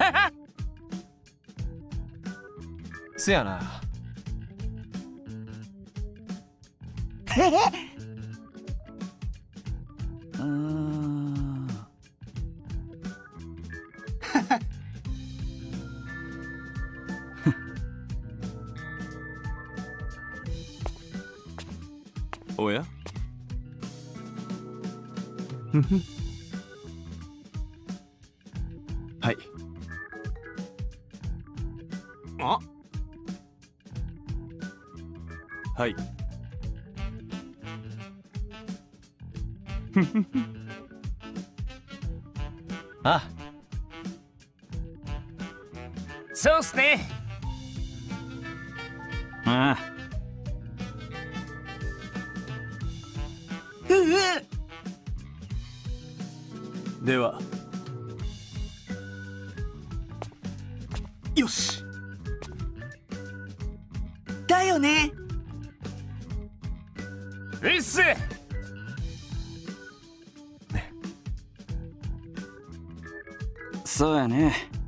せやな。うーん。おや？はいあ？はい。あ。そうっすね。ああ。では。よし。だよね。うっすそうやね。さ